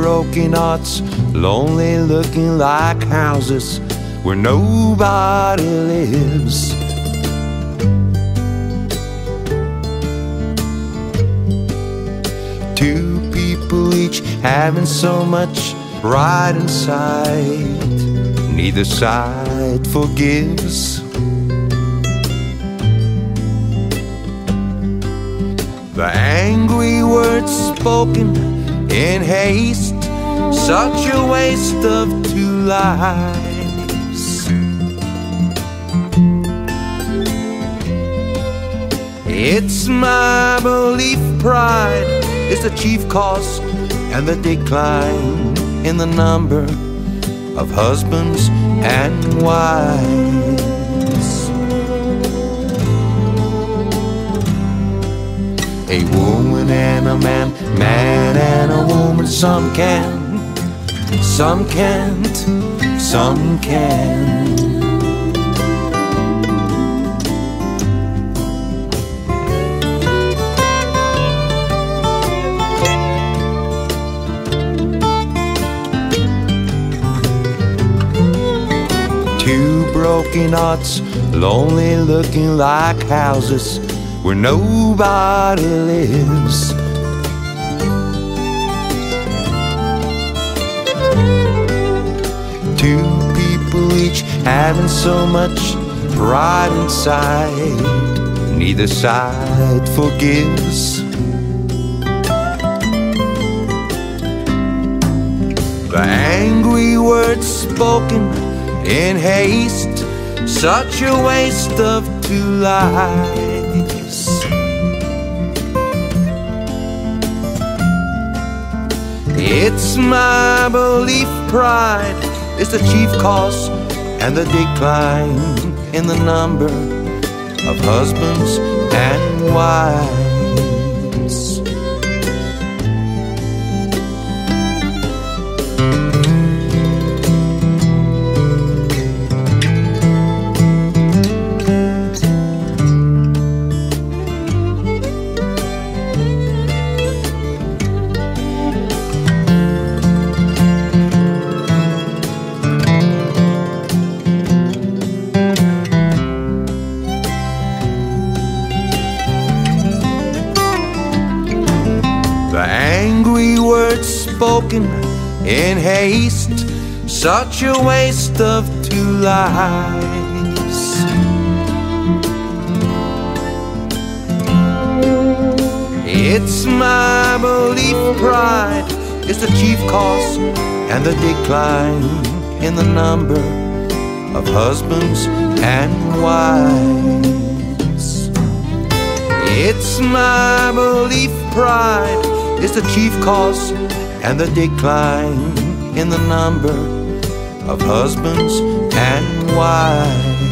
broken hearts, lonely looking like houses where nobody lives. Two people each having so much pride inside, neither side forgives. The angry words spoken in haste, such a waste of two lives. It's my belief pride is the chief cause and the decline in the number of husbands and wives. A woman and a man, man and some can, some can't, some can. Two broken hearts, lonely looking like houses where nobody lives. Having so much pride inside, neither side forgives. The angry words spoken in haste, such a waste of two lives. It's my belief pride is the chief cause and the decline in the number of husbands and wives. The angry words spoken in haste, such a waste of two lives. It's my belief pride is the chief cause and the decline in the number of husbands and wives. It's my belief pride is the chief cause and the decline in the number of husbands and wives.